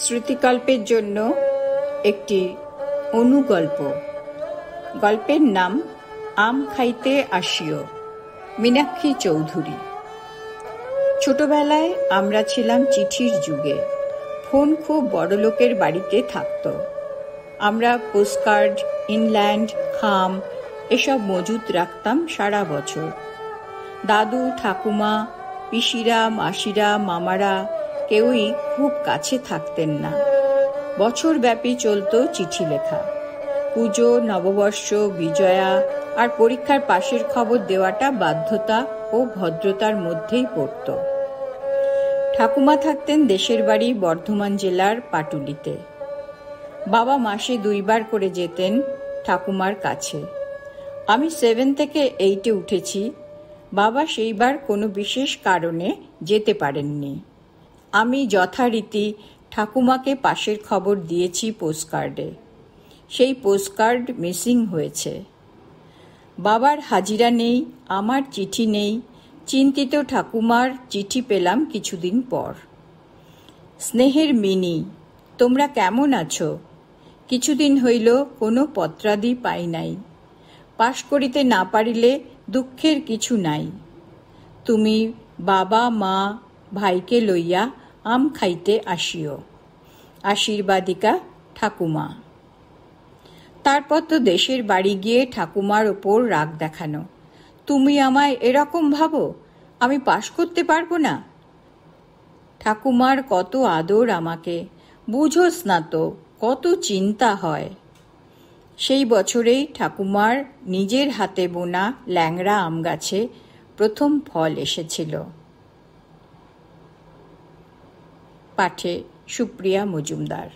শ্রুতিকল্পের জন্য একটি অনুগল্প। গল্পের নাম, আম খাইতে আসিও, মীনাক্ষী চৌধুরী। ছোটবেলায় আমরা ছিলাম চিঠির যুগে। ফোন খুব বড়লোকের বাড়িতে থাকত। আমরা পোস্টকার্ড, ইনল্যান্ড, খাম এসব মজুত রাখতাম সারা বছর। দাদু, ঠাকুমা, পিসিরা, মাসিরা, মামারা কেউই খুব কাছে থাকতেন না। বছর ব্যাপী চলত চিঠি লেখা। পুজো, নববর্ষ, বিজয়া আর পরীক্ষার পাশের খবর দেওয়াটা বাধ্যতা ও ভদ্রতার মধ্যেই পড়ত। ঠাকুমা থাকতেন দেশের বাড়ি বর্ধমান জেলার পাটুলিতে। বাবা মাসে দুইবার করে যেতেন ঠাকুমার কাছে। আমি সেভেন থেকে এইটে উঠেছি। বাবা সেইবার কোনো বিশেষ কারণে যেতে পারেননি। আমি যথারীতি ঠাকুমাকে পাশের খবর দিয়েছি পোস্টকার্ডে। সেই পোস্টকার্ড মিসিং হয়েছে। বাবার হাজিরা নেই, আমার চিঠি নেই, চিন্তিত ঠাকুমার চিঠি পেলাম কিছুদিন পর। স্নেহের মিনি, তোমরা কেমন আছো? কিছুদিন হইল, কোনো পত্রাদি পাই নাই। পাশ করিতে না পারিলে দুঃখের কিছু নাই। তুমি বাবা, মা, ভাইকে লইয়া আম খাইতে আসিও। আশীর্বাদিকা ঠাকুমা। তারপর তো দেশের বাড়ি গিয়ে ঠাকুমার ওপর রাগ দেখানো। তুমি আমায় এরকম ভাবো? আমি পাশ করতে পারব না? ঠাকুমার কত আদর আমাকে। বুঝোস না তো কত চিন্তা হয়। সেই বছরেই ঠাকুমার নিজের হাতে বোনা ল্যাংড়া আম গাছে প্রথম ফল এসেছিল। পাঠে সুপ্রিয়া মজুমদার।